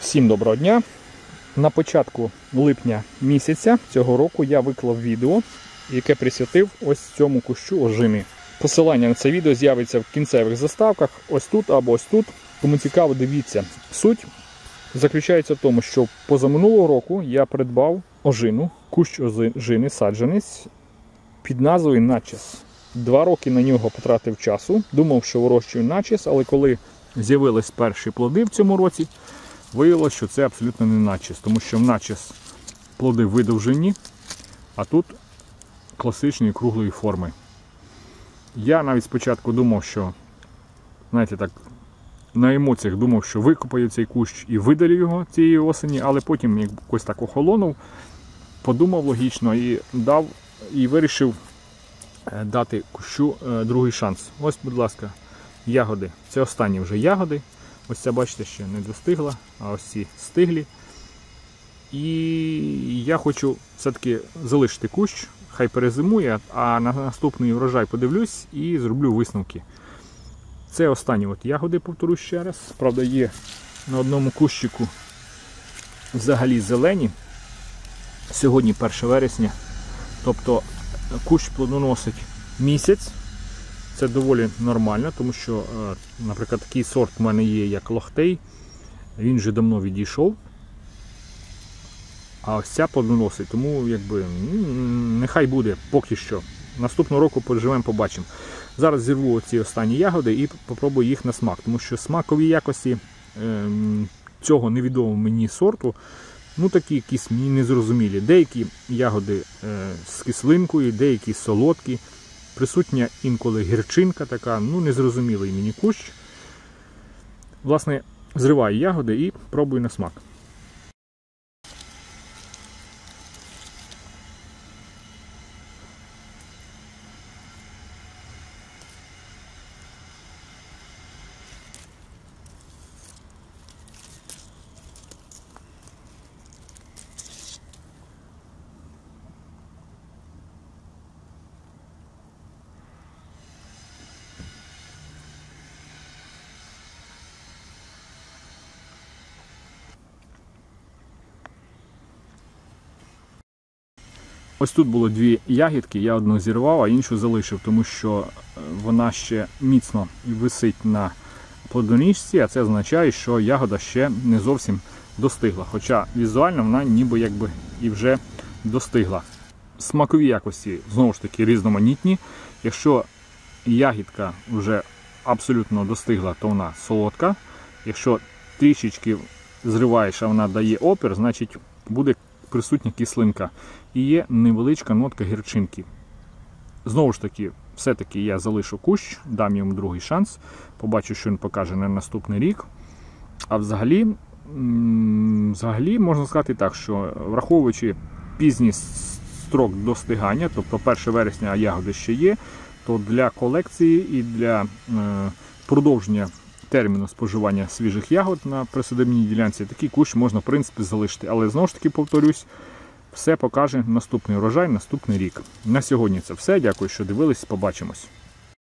Всім доброго дня! На початку липня місяця цього року я виклав відео, яке присвятив ось цьому кущу ожини. Посилання на це відео з'явиться в кінцевих заставках, ось тут або ось тут. Кому цікаво, дивіться. Суть заключається в тому, що позаминулого року я придбав ожину, кущ ожини, саджанець під назвою Начес. Два роки на нього потратив часу. Думав, що вирощую начес, але коли з'явились перші плоди в цьому році, виявилося, що це абсолютно не начес, тому що в начес плоди видовжені, а тут класичної круглої форми. Я навіть спочатку думав, що, знаєте, так, на емоціях думав, що викопаю цей кущ і видалю його цієї осені, але потім якось так охолонув, подумав логічно і дав і вирішив е, дати кущу е, другий шанс. Ось, будь ласка, ягоди. Це останні вже ягоди. Ось ця, бачите, ще не достигла, а ось ці стиглі. І я хочу все-таки залишити кущ, хай перезимує, а на наступний врожай подивлюсь і зроблю висновки. Це останні от ягоди, повторю ще раз. Правда, є на одному кущику взагалі зелені. Сьогодні 1 вересня. Тобто кущ плодоносить місяць. Це доволі нормально, тому що, е, наприклад, такий сорт в мене є, як лохтей. Він вже давно відійшов. А ось ця плодоносить, тому якби нехай буде поки що. Наступного року поживемо, побачимо. Зараз зірву ці останні ягоди і попробую їх на смак, тому що смакові якості е, цього невідомого мені сорту ну такі якісь мені незрозумілі. Деякі ягоди е, з кислинкою, деякі солодкі. Присутня інколи гірчинка така, ну незрозумілий мені кущ. Власне, зриваю ягоди і пробую на смак. Ось тут було дві ягідки, я одну зірвав, а іншу залишив, тому що е, вона ще міцно висить на плодоніжці, а це означає, що ягода ще не зовсім достигла. Хоча візуально вона ніби якби і вже достигла. Смакові якості знову ж таки різноманітні. Якщо ягідка вже абсолютно достигла, то вона солодка. Якщо трішечки зриваєш, а вона дає опір, значить буде присутня кислинка і є невеличка нотка гірчинки. Знову ж таки, все-таки я залишу кущ, дам йому другий шанс, побачу, що він покаже на наступний рік. А взагалі, взагалі можна сказати так, що враховуючи пізній строк достигання, тобто 1 вересня ягоди ще є, то для колекції і для е, продовження терміну споживання свіжих ягод на присадибній ділянці такий кущ можна в принципі залишити. Але знову ж таки повторюсь. Все покаже наступний урожай, наступний рік. На сьогодні це все. Дякую, що дивились. Побачимось.